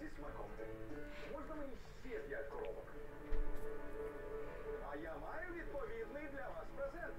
подарунок зі смаком. Можна мені ще п'ять коробок? А я маю відповідний для вас презент.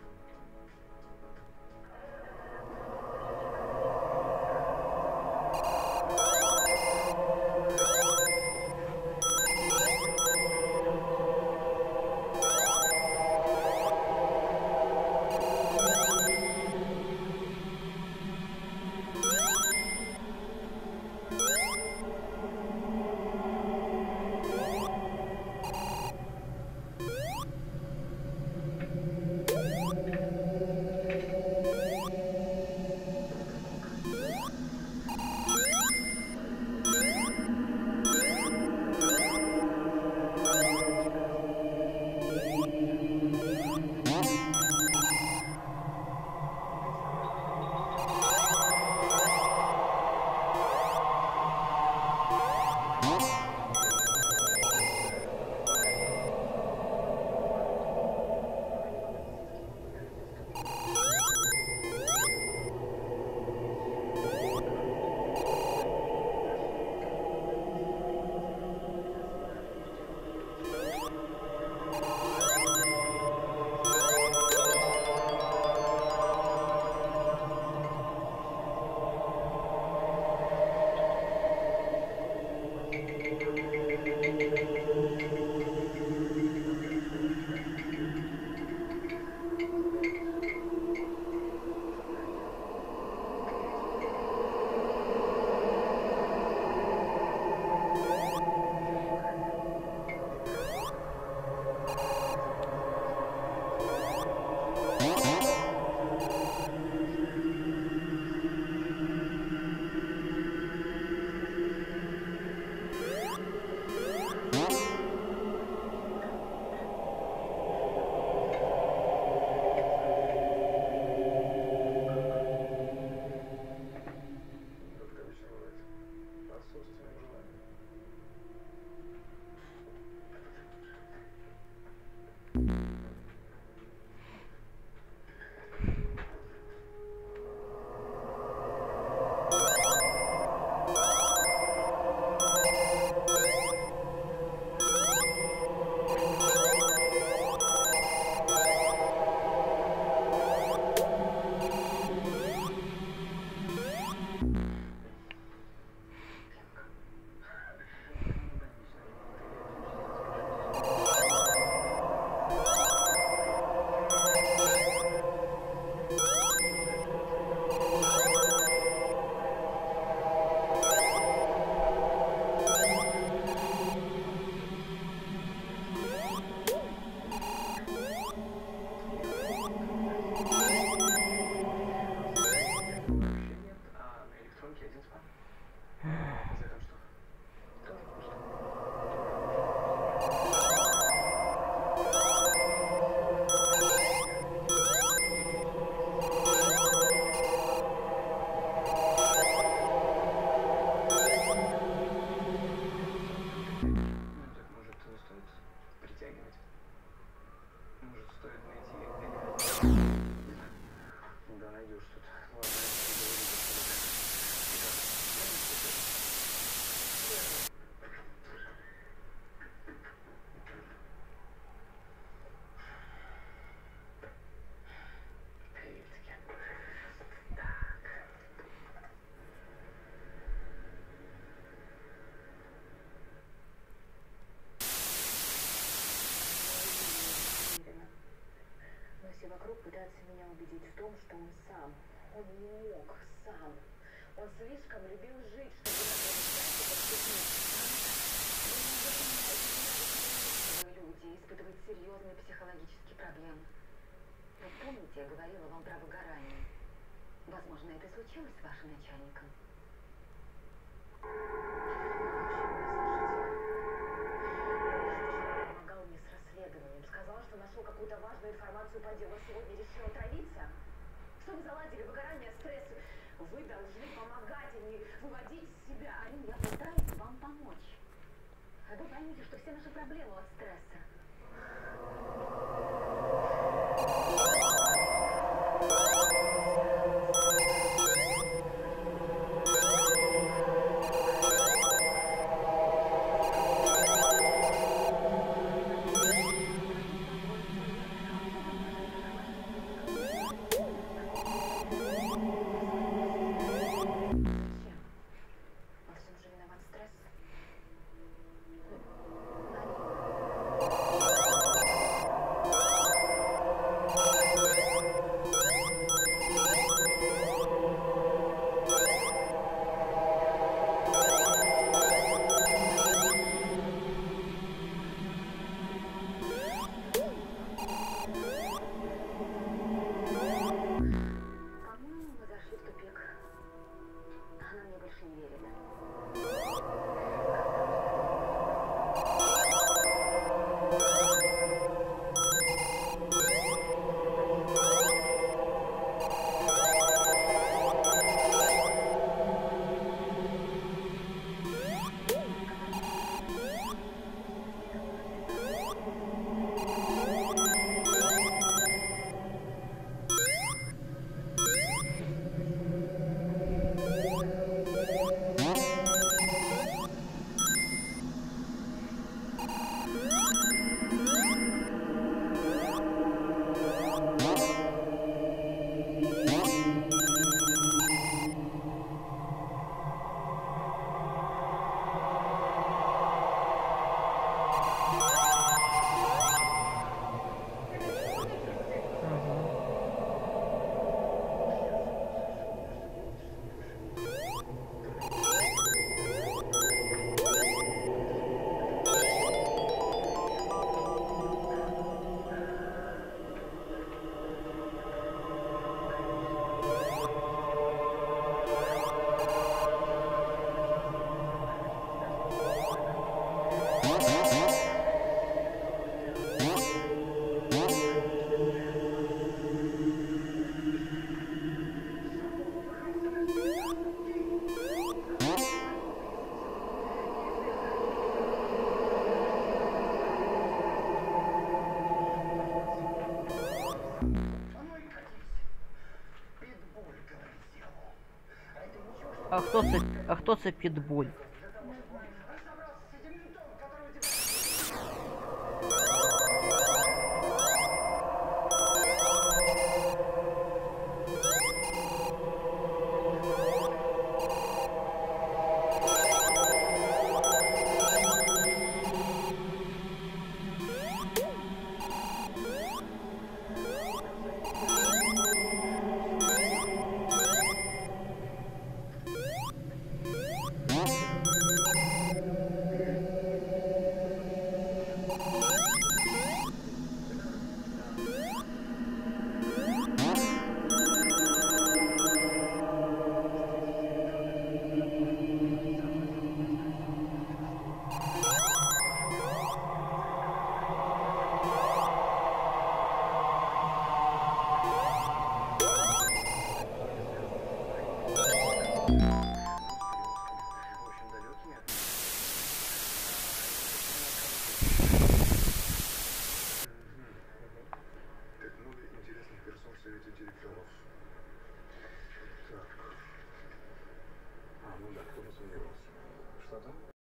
пытаться меня убедить в том, что он сам, он не мог сам. Он слишком любил жить, чтобы так люди испытывают серьезные психологические проблемы. Вы помните, я говорила вам про выгорание? Возможно, это случилось с вашим начальником? должны помогать, а не выводить себя. они я пытаюсь вам помочь. А вы поймите, что все наши проблемы от стресса. А кто, а кто за питбуль?